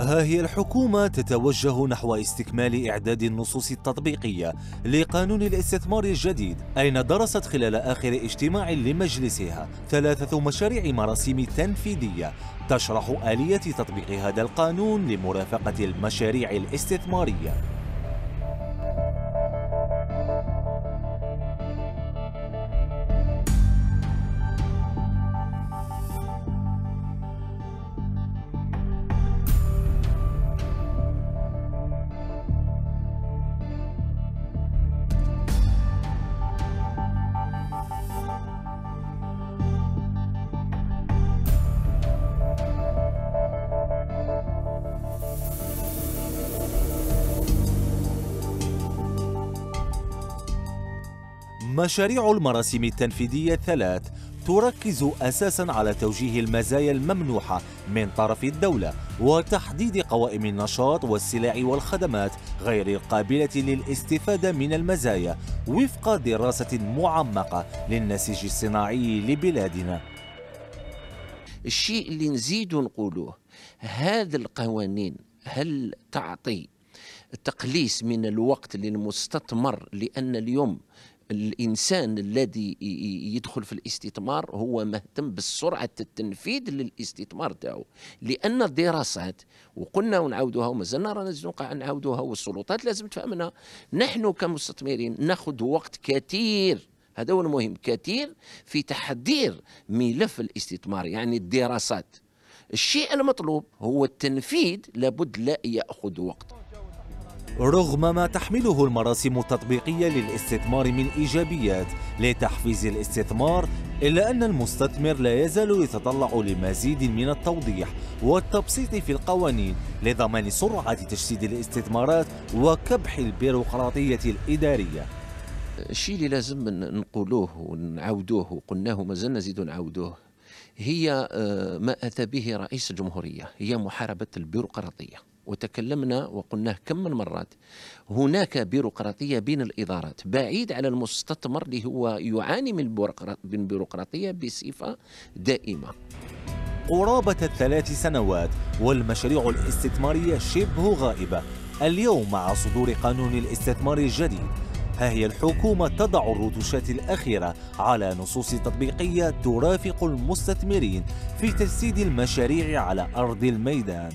ها هي الحكومة تتوجه نحو استكمال إعداد النصوص التطبيقية لقانون الاستثمار الجديد أين درست خلال آخر اجتماع لمجلسها ثلاثة مشاريع مراسيم تنفيذية تشرح آلية تطبيق هذا القانون لمرافقة المشاريع الاستثمارية. مشاريع المراسيم التنفيذية الثلاث تركز أساسا على توجيه المزايا الممنوحة من طرف الدولة وتحديد قوائم النشاط والسلع والخدمات غير القابلة للاستفادة من المزايا وفق دراسة معمقة للنسيج الصناعي لبلادنا. الشيء اللي نزيد نقوله هذا القوانين هل تعطي تقليص من الوقت للمستثمر لأن اليوم الإنسان الذي يدخل في الاستثمار هو مهتم بسرعة التنفيذ للاستثمار تاعو. لأن الدراسات وقلنا ونعاودوها ومازلنا رانا نبقى نعاودوها والسلطات لازم تفهمنا. نحن كمستثمرين ناخذ وقت كثير هذا هو المهم كثير في تحضير ملف الاستثمار يعني الدراسات. الشيء المطلوب هو التنفيذ لابد لا يأخذ وقت. رغم ما تحمله المراسم التطبيقية للاستثمار من إيجابيات لتحفيز الاستثمار إلا أن المستثمر لا يزال يتطلع لمزيد من التوضيح والتبسيط في القوانين لضمان سرعة تجسيد الاستثمارات وكبح البيروقراطية الإدارية. الشيء اللي لازم نقولوه ونعاودوه وقلناه مازلنا نزيدو نعاودوه هي آه، ما أتى به رئيس الجمهورية هي محاربة البيروقراطية. وتكلمنا وقلناه كم من مرات. هناك بيروقراطية بين الإدارات. بعيد على المستثمر اللي هو يعاني من البيروقراطيه بصفة دائمة. قرابة الثلاث سنوات والمشاريع الاستثمارية شبه غائبة. اليوم مع صدور قانون الاستثمار الجديد ها هي الحكومة تضع الرتوشات الأخيرة على نصوص تطبيقية ترافق المستثمرين في تجسيد المشاريع على أرض الميدان.